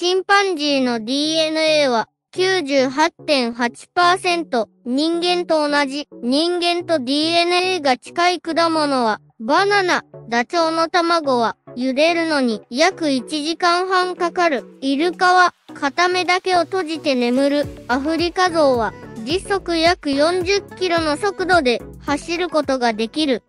チンパンジーの DNA は98.8%人間と同じ人間と DNA が近い果物はバナナ、ダチョウの卵は茹でるのに約1時間半かかる。イルカは片目だけを閉じて眠る。アフリカゾウは時速約40キロの速度で走ることができる。